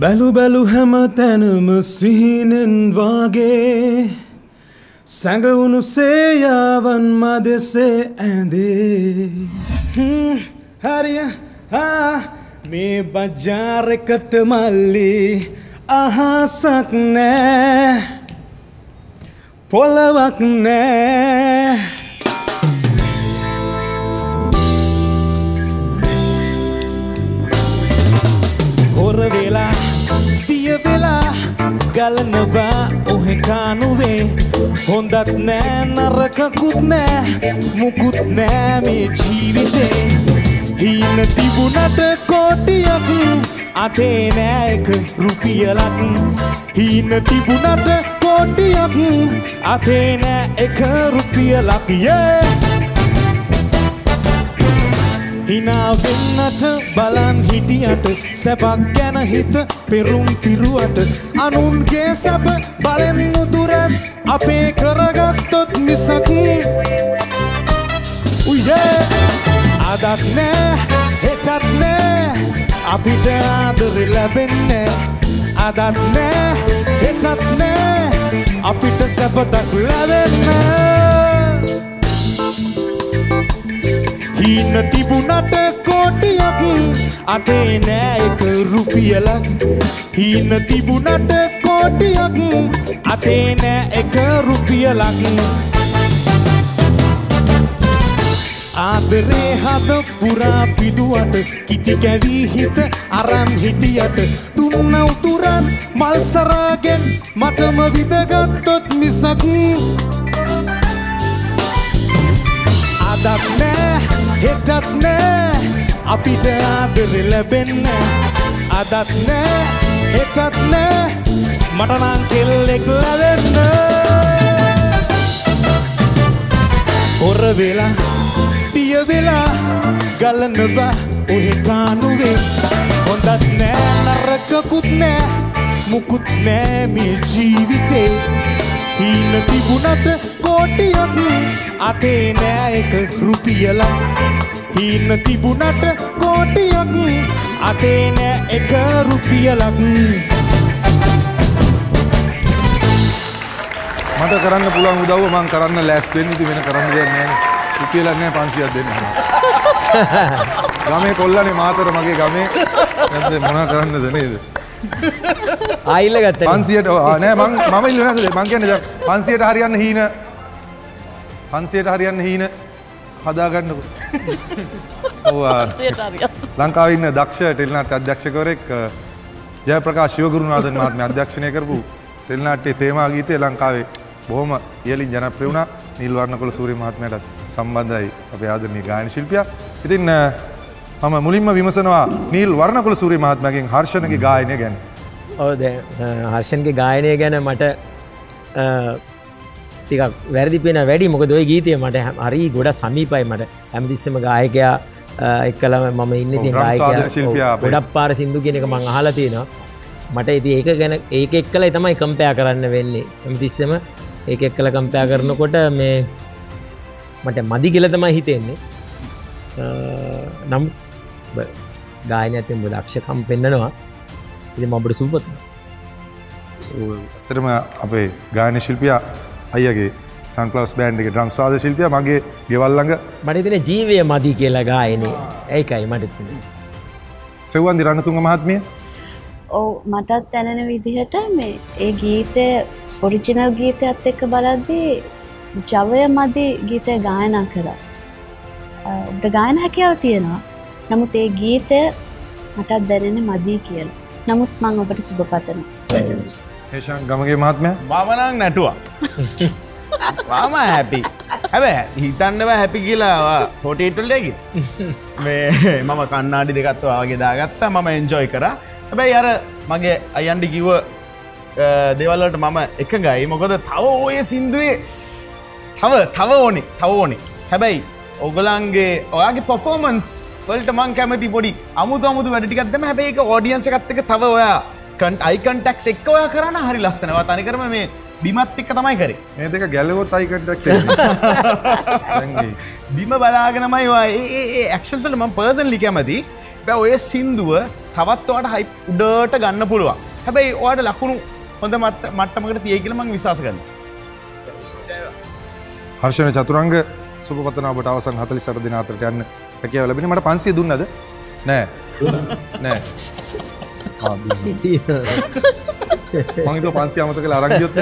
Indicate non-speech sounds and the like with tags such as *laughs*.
බැලු බැලු හැම තැනම සිහිනෙන් වාගේ. සැඟවුණු සේයාවන් මදෙසේ ඇඳේ. හ්ම්, හරිය. ආ, මේ බජාරෙකට මල්ලි අහසක් නෑ. පොලවක් නෑ. වෙලා දිය වෙලා ගලනවා ඔහෙ කානුවේ. හොඳත් නෑ නරකකුත් නෑ මුකුත් නෑ මේ ජීවිතේ. හීන තිබුණට කෝටියක් අතේ නෑ එක රුපියලක්. හීන තිබුණට කෝටියක් අතේ නෑ එක රුපියලක් යේ. හිනා වෙන්නට බලන් හිටියට සැපක් ගැන හිත පෙරුම් පිරුවට. අනුන්ගේ සැප බලෙන් නුදුරන් අපේ කරගත්තොත් මිසක් උයේ අදත් නෑ හෙටත් නෑ. අපිට ආදරෙ ලැබෙන්නේ අදත් නෑ හෙටත් නෑ. අපිට සැපතක් ලැබෙන්නේ හින්න තිබුණට කෝටියක්. අතේ නෑ එක රුපියලක්. හින්න තිබුණට කෝටියක්. අතේ නෑ එක රුපියලක්. ආදරේ හද පුරා පිදුවට කිටි කැවී හිත අරන් හිටියට. දුන්න උතුරන් මල්සරාගෙන් මටම විදගත්තොත් මිසක්. අදත් නෑ හෙටත් නෑ. අපිට ආදරෙ ලැබෙන්න අදත් නෑ. හෙටත් නෑ. මටනං කෙල්ලෙක් ලැබෙන්න. හොර වෙලා තිය වෙලා ගලනවා ඔහෙ කානුවේ. හොඳත් නෑ නරකකුත් නෑ. මුකුත් නෑ මේ ජීවිතේ. හීන තිබුණට කෝටියක් අතේ නෑ එක රුපියලක් හීන තිබුණට කෝටියක් අතේ නෑ එක රුපියලක් මට කරන්න පුළුවන් උදව්ව මං කරන්න ලෑස්ති වෙන්න ඉතින් වෙන කරන්න දෙයක් නැහැ. රුපියලක් නැහැ 500ක් දෙන්න. ගමේ කොල්ලනේ මාතර මගේ ගමේ නැද්ද මොනා කරන්නද නේද? ආයිල්ල ගත්ත 500ට ඔව්, ආ, නෑ මං මම ඉල්ලුවේ නැද්ද මං කියන්නේ දැන් 500ට හරියන්න හීන 500ට හරියන්න හීන හදාගන්නකො. ඔව් ආ, ලංකාවේ ඉන්න දක්ෂ ටෙලිනාට්‍ය අධ්‍යක්ෂකවරයෙක් අ, ජයප්‍රකාශ් ශිවගුරුනාഥන් මහත්මයා අධ්‍යක්ෂණය කරපු ටෙලිනාට්‍යයේ තේමා ගීතය ලංකාවේ බොහොම ඉහළින් ජනප්‍රිය වුණා. නිල් වර්ණකොළ සූරිය මහත්මයාටත් සම්බන්ධයි අපේ ආදරණීය ගායන ශිල්පියා. ඉතින් මම මුලින්ම විමසනවා නිල් වර්ණකොළ සූරිය මහත්මයාගෙන් හර්ෂණගේ ගායනය ගැන. ඔව හර්ෂන්ගේ ගායනය ගැන මට තික වැරදි පෙන වැඩි. මොක දොයි ගීතය මට හරි ගොඩ සමීපයි මට. හැමතිස්සම ගායකයා එක්කලම මම ඉන්න ති. ගොඩක් පාර සිින්දු කියෙනක මං අහලතියෙනවා මට ඉති ඒක ගැන ඒක එක් කල තමයි කම්පයා කරන්න වෙන්නේ. එමතිස්සම ඒක එක් කල කම්පයා කරනකොට මේ මට මදි කියල තමයි හිතෙන්නේ. නම් ගායන ඇතින් දක්ෂකම් පෙන්න්නනවා ඉති මබට සූපත් ඇතරම අපේ ගායන ශිල්පියා අයගේ සංකලස් බෑන්් එක ්‍රම් සාද ශිල්පිය මගේ ගෙවල්ලඟ මට තින ජීවය මදී කියලා ගායනේ. ඒකයි මට සෙවන්දි රණතුන්ග මහත්මිය? ඔව් මටත් තැනෙන විදිහට මේ ඒ ගීතය ඔරිජිනල් ගීතයත් එක්ක බලද්දී ජවය මදි ගීතය ගායනා කළා ඔබට ගායන හැකියාව තියෙනවා. නමුත් ඒ ගීතය මටත් දැනෙන මදී කියලා නමුත් මං ඔබට සුභ පතන ඒෂන් ගමගේ මහත්මය? මමනං නැටුවා. වාම හැපි හැබැ හිතන්නව හැපි කියලා හොටේටල්ලේකි මේ මම කන්නාඩි දෙකත්ව ආගේ දාගත්තා. මම එන්ජෝයි කර. හැබැයි අර මගේ අයන්ඩි කිව්ව දෙවල්ලට මම එකගයි මොකද තව ඔය සින්දුවේ තව තව ඕනි තව ඕනි. හැබැයි ඔගලන්ගේ ඔයාගේ පොෆෝමන්ස් වලට මං කැමති පොඩි අමුතු අමුතු වැඩටිකත්ම හැබයි එක ෝඩියන්ස එකත්තක තව ඔයා කන්ට අයිකන්ටක් එක්ක ඔයා කරන්න හරි ලස්සනවා තනිකරම මේ බිමත් එක්ක තමයි කරේ. ඒ දෙක ගැලවොත් අයිකටක් බිම බලාගෙනමයි වා ඒ ඇක්ෂන්සල ම පර්සන් ලිකමති බෑ ඔය සින්දුව තවත්වාට හයි උඩට ගන්න පුළුවන්. හැබැයි ඕට ලකුණු හොඳ මට්ටමකට තිය කියල මං විශවාස කරන්න හර්ෂණ චතුරංග සුපතනාවට අවසන් හතලි සට දින අතරට යන්න හැකව ලබෙන මට පන්සිය දුන්නද? නෑ. නෑ. *laughs* මංත පන්සිය අමත කළ අරංගයොත්ත